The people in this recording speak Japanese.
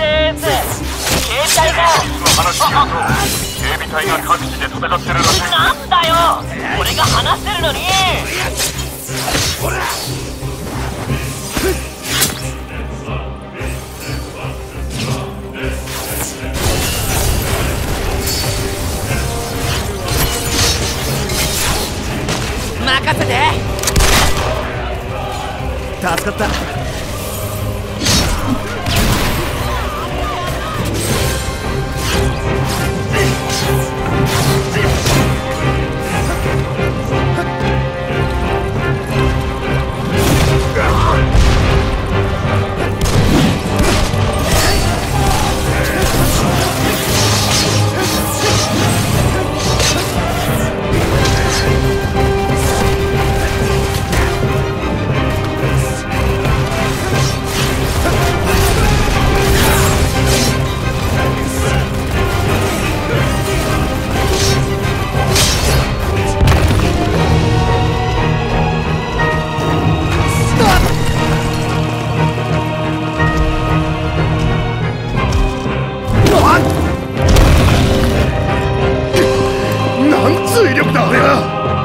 覚です携帯が話によると警備隊が各地で戦ってるらしいなんだよ俺が話してるのに任せて。助かった。Huh.